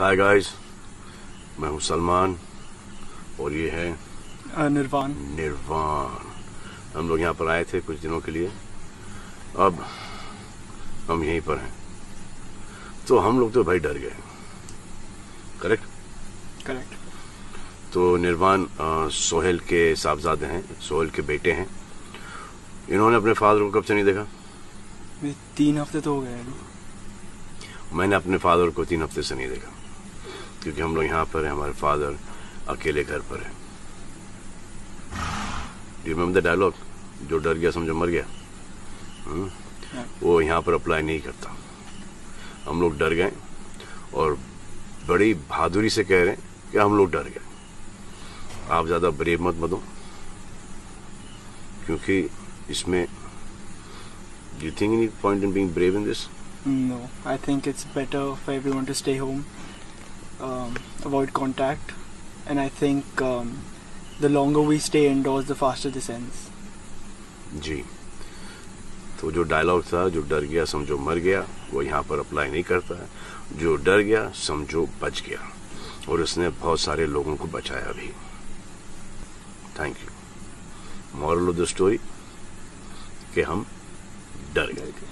Hi guys मैं हूँ सलमान और ये है निर्वाण। निर्वाण। हम लोग यहाँ पर आए थे कुछ दिनों के लिए। अब हम यहीं पर हैं। तो हम लोग तो भाई डर गए। करेक्ट? करेक्ट। तो निर्वाण सोहेल के साहबजादे हैं सोहेल के बेटे हैं। इन्होंने अपने फादर को कब से नहीं देखा? तीन हफ़्ते तो हो गए मैंने अपने फादर को तीन हफ़्ते से नहीं देखा। क्योंकि हम लोग यहाँ पर हैं हमारे फादर अकेले घर पर है। रिमेम्बर द डायलॉग जो डर गया समझो मर गया। हम्म? हाँ। वो यहाँ पर अप्लाई नहीं करता। हम लोग डर गए और बड़ी बहादुरी से कह रहे हैं कि हम लोग डर गए। आप ज़्यादा ब्रेव मत बनो। क्योंकि इसमें you think any point in being brave in this No, I think it's better for everyone to stay home, um, avoid contact, and I think um, the longer we stay indoors, the faster this ends. जी। तो जो dialogue था जो डर गया समझो मर गया वो यहाँ पर अप्लाई नहीं करता है। जो डर गया समझो बच गया। और उसने बहुत सारे लोगों को बचाया भी। Thank you moral of the story कि हम डर गए.